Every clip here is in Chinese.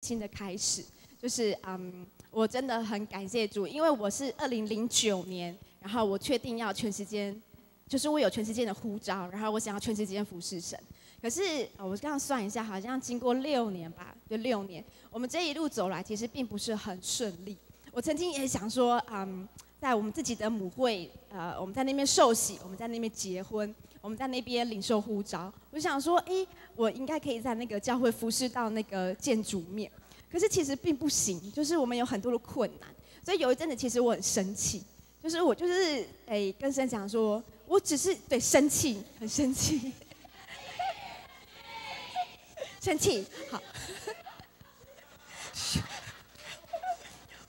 新的开始，就是嗯，我真的很感谢主，因为我是二零零九年，然后我确定要全时间，就是我有全时间的呼召，然后我想要全时间服侍神。可是我刚刚算一下，好像经过六年吧，就六年，我们这一路走来其实并不是很顺利。我曾经也想说，嗯，在我们自己的母会，呃，我们在那边受洗，我们在那边结婚，我们在那边领受呼召。我想说，哎，我应该可以在那个教会服侍到那个建筑面。可是其实并不行，就是我们有很多的困难。所以有一阵子，其实我很生气，就是我就是哎跟神讲说，我只是对生气，很生气。生气，好。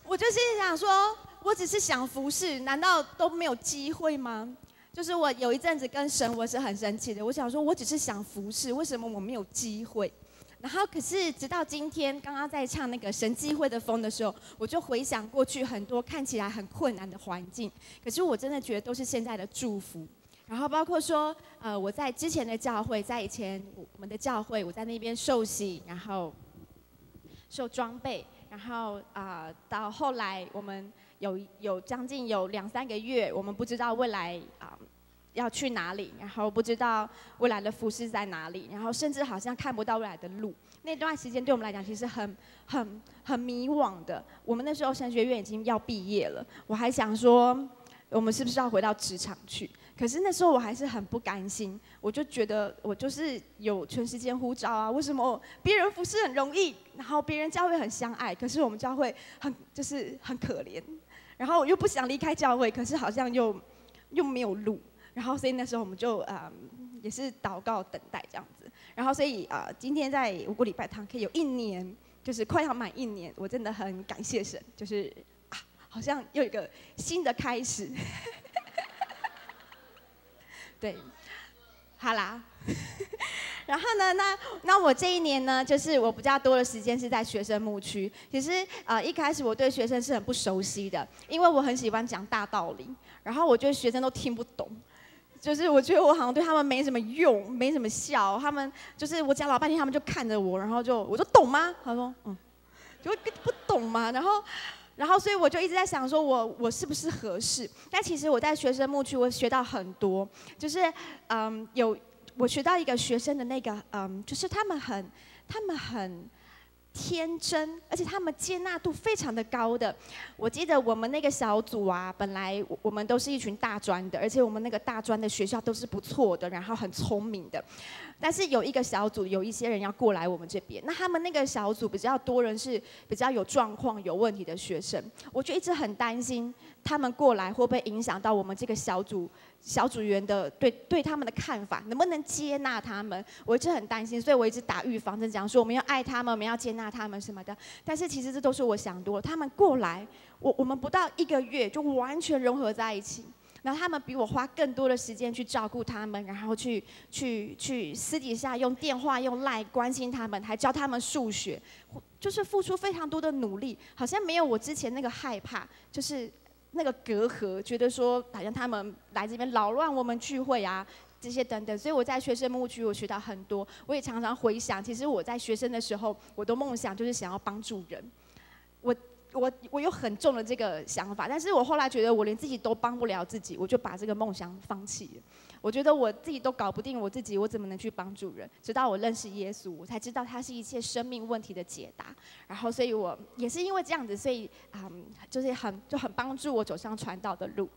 我就是想说，我只是想服侍，难道都没有机会吗？就是我有一阵子跟神，我是很生气的。我想说，我只是想服侍，为什么我没有机会？然后，可是直到今天，刚刚在唱那个神机会的风的时候，我就回想过去很多看起来很困难的环境，可是我真的觉得都是现在的祝福。然后包括说，呃，我在之前的教会，在以前我们的教会，我在那边受洗，然后受装备，然后啊，到后来我们有有将近有两三个月，我们不知道未来啊要去哪里，然后不知道未来的服饰在哪里，然后甚至好像看不到未来的路。那段时间对我们来讲，其实很很很迷惘的。我们那时候神学院已经要毕业了，我还想说，我们是不是要回到职场去？可是那时候我还是很不甘心，我就觉得我就是有全时间呼召啊，为什么别人服侍很容易，然后别人教会很相爱，可是我们教会很就是很可怜，然后我又不想离开教会，可是好像又又没有路，然后所以那时候我们就啊也是祷告等待这样子，然后所以啊今天在五个礼拜堂可以有一年，就是快要满一年，我真的很感谢神，就是啊好像又一个新的开始。对，好啦，然后呢，那那我这一年呢，就是我比较多的时间是在学生牧区。其实呃，一开始我对学生是很不熟悉的，因为我很喜欢讲大道理，然后我觉得学生都听不懂，就是我觉得我好像对他们没什么用，没什么效。他们就是我讲老半天，他们就看着我，然后就我说懂吗？他说嗯，就不懂嘛，然后。然后，所以我就一直在想，说我我是不是合适？但其实我在学生牧区，我学到很多，就是嗯，有我学到一个学生的那个嗯，就是他们很，他们很。天真，而且他们接纳度非常的高的。我记得我们那个小组啊，本来我们都是一群大专的，而且我们那个大专的学校都是不错的，然后很聪明的。但是有一个小组，有一些人要过来我们这边，那他们那个小组比较多人是比较有状况、有问题的学生，我就一直很担心他们过来会不会影响到我们这个小组。小组员的对对他们的看法，能不能接纳他们？我一直很担心，所以我一直打预防针，讲说我们要爱他们，我们要接纳他们什么的。但是其实这都是我想多了。他们过来，我我们不到一个月就完全融合在一起。然后他们比我花更多的时间去照顾他们，然后去去去私底下用电话用赖关心他们，还教他们数学，就是付出非常多的努力，好像没有我之前那个害怕，就是。那个隔阂，觉得说好像他们来这边扰乱我们聚会啊，这些等等，所以我在学生牧区我学到很多，我也常常回想，其实我在学生的时候，我的梦想就是想要帮助人，我。我我有很重的这个想法，但是我后来觉得我连自己都帮不了自己，我就把这个梦想放弃了。我觉得我自己都搞不定我自己，我怎么能去帮助人？直到我认识耶稣，我才知道他是一切生命问题的解答。然后，所以我也是因为这样子，所以啊，就是很就很帮助我走上传道的路。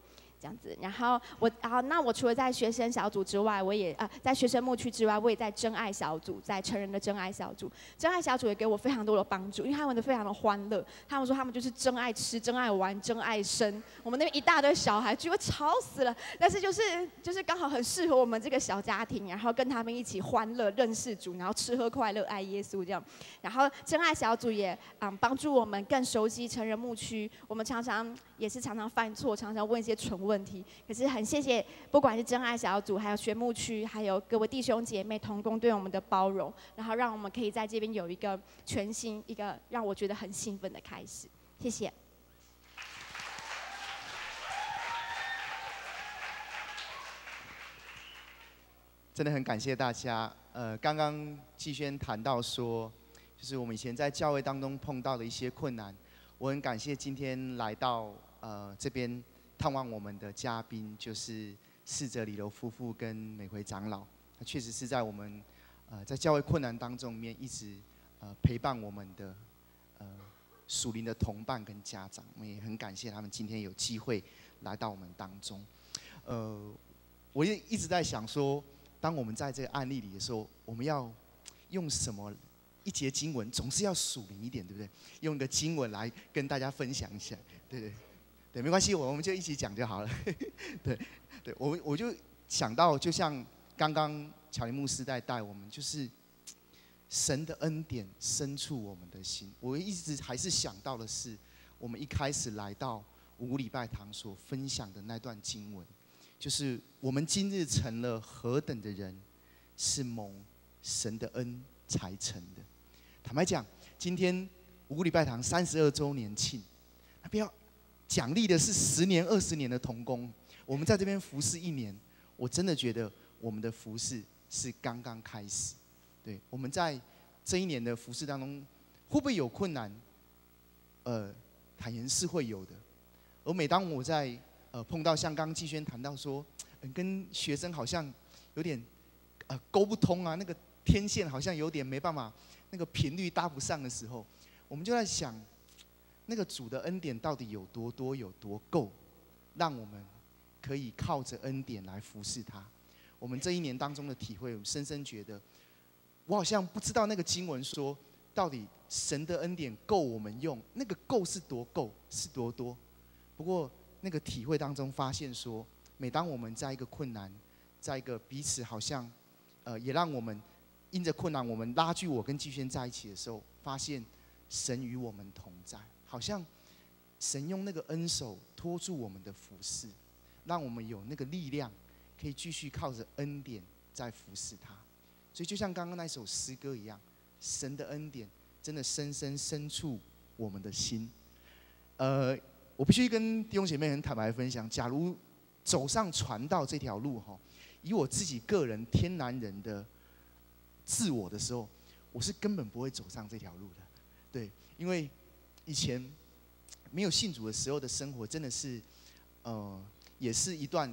这样子，然后我，然后那我除了在学生小组之外，我也呃在学生牧区之外，我也在真爱小组，在成人的真爱小组。真爱小组也给我非常多的帮助，因为他们都非常的欢乐。他们说他们就是真爱吃、真爱玩、真爱生。我们那边一大堆小孩，聚会吵死了，但是就是就是刚好很适合我们这个小家庭，然后跟他们一起欢乐、认识主，然后吃喝快乐、爱耶稣这样。然后真爱小组也嗯帮助我们更熟悉成人牧区。我们常常也是常常犯错，常常问一些蠢问。问题，可是很谢谢，不管是真爱小组，还有学牧区，还有各位弟兄姐妹同工对我们的包容，然后让我们可以在这边有一个全新、一个让我觉得很兴奋的开始。谢谢。真的很感谢大家。呃，刚刚季轩谈到说，就就是我们以前在教会当中碰到的一些困难。我很感谢今天来到呃这边探望我们的嘉宾，就是逝者李楼夫妇跟美辉长老。他确实是在我们呃在教会困难当中面一直呃陪伴我们的呃属灵的同伴跟家长。我们也很感谢他们今天有机会来到我们当中。呃，我也一直在想说，当我们在这个案例里的时候，我们要用什么？一节经文总是要属灵一点，对不对？用一个经文来跟大家分享一下，对对对，没关系，我们就一起讲就好了。对对，我我就想到，就像刚刚乔林牧师在带我们，就是神的恩典深处我们的心。我一直还是想到的是，我们一开始来到五礼拜堂所分享的那段经文，就是我们今日成了何等的人，是蒙神的恩才成的。坦白讲，今天五礼拜堂三十二周年庆，那不要奖励的是十年、二十年的童工。我们在这边服侍一年，我真的觉得我们的服侍是刚刚开始。对，我们在这一年的服侍当中，会不会有困难？呃，坦言是会有的。而每当我在呃碰到像刚季轩谈到说，跟学生好像有点呃沟不通啊，那个天线好像有点没办法。那个频率搭不上的时候，我们就在想，那个主的恩典到底有多多、有多够，让我们可以靠着恩典来服侍他。我们这一年当中的体会，我深深觉得，我好像不知道那个经文说，到底神的恩典够我们用，那个够是多够，是多多。不过那个体会当中发现说，每当我们在一个困难，在一个彼此好像，呃，也让我们。因着困难，我们拉锯我跟季轩在一起的时候，发现神与我们同在，好像神用那个恩手托住我们的服饰，让我们有那个力量，可以继续靠着恩典在服侍他。所以就像刚刚那首诗歌一样，神的恩典真的深深深处我们的心。呃，我必须跟弟兄姐妹很坦白分享，假如走上传道这条路哈，以我自己个人天南人的。自我的时候，我是根本不会走上这条路的，对，因为以前没有信主的时候的生活，真的是，呃，也是一段，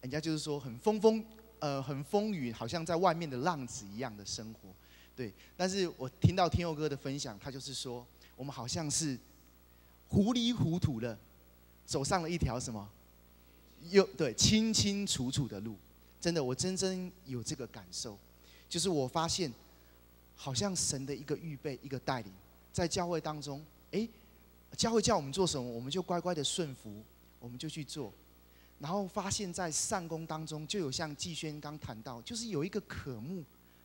人家就是说很风风，呃，很风雨，好像在外面的浪子一样的生活，对。但是我听到天佑哥的分享，他就是说，我们好像是糊里糊涂的走上了一条什么，又对清清楚楚的路，真的，我真真有这个感受。就是我发现，好像神的一个预备、一个带领，在教会当中，哎，教会叫我们做什么，我们就乖乖的顺服，我们就去做。然后发现，在善功当中，就有像季轩刚谈到，就是有一个渴慕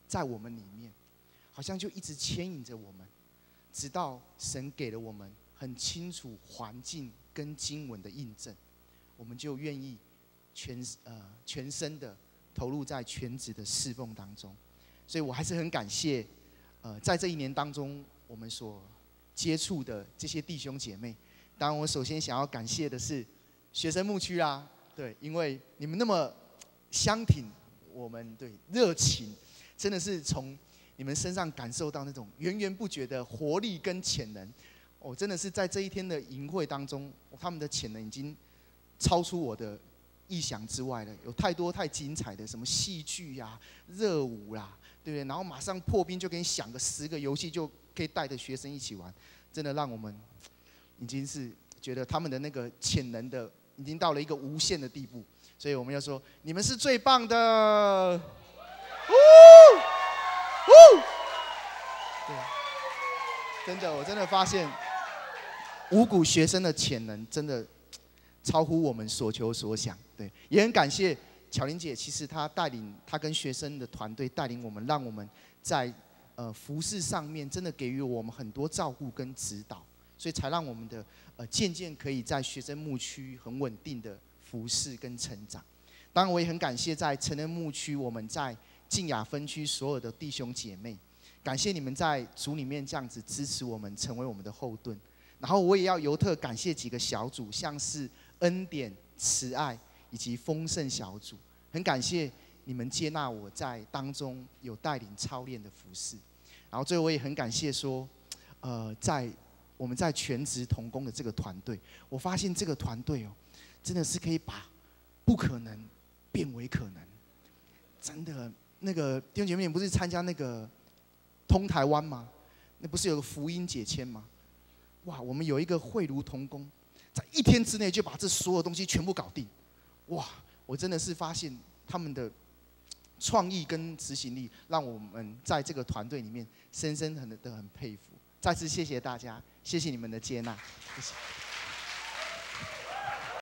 在我们里面，好像就一直牵引着我们，直到神给了我们很清楚环境跟经文的印证，我们就愿意全呃全身的投入在全职的侍奉当中。所以我还是很感谢，呃，在这一年当中，我们所接触的这些弟兄姐妹。当然，我首先想要感谢的是学生牧区啊，对，因为你们那么相挺我们，对，热情，真的是从你们身上感受到那种源源不绝的活力跟潜能。哦，真的是在这一天的营会当中，他们的潜能已经超出我的意想之外了。有太多太精彩的什么戏剧呀、热舞啦。对不对？然后马上破冰，就给你想个十个游戏，就可以带着学生一起玩，真的让我们 已经是觉得他们的那个潜能的已经到了一个无限的地步，所以我们要说你们是最棒的，呜！呜，对，真的，我真的发现五谷学生的潜能真的超乎我们所求所想，对，也很感谢。巧玲姐其实她带领她跟学生的团队带领我们，让我们在呃服饰上面真的给予我们很多照顾跟指导，所以才让我们的呃渐渐可以在学生牧区很稳定的服饰跟成长。当然我也很感谢在成人牧区我们在静雅分区所有的弟兄姐妹，感谢你们在组里面这样子支持我们，成为我们的后盾。然后我也要尤特感谢几个小组，像是恩典慈爱。以及丰盛小组，很感谢你们接纳我在当中有带领操练的服饰。然后最后我也很感谢说，呃，在我们在全职同工的这个团队，我发现这个团队哦，真的是可以把不可能变为可能。真的，那个弟兄姐妹不是参加那个通台湾吗？那不是有个福音解签吗？哇，我们有一个慧如同工，在一天之内就把这所有东西全部搞定。哇，我真的是发现他们的创意跟执行力，让我们在这个团队里面深深很的很佩服。再次谢谢大家，谢谢你们的接纳，谢谢。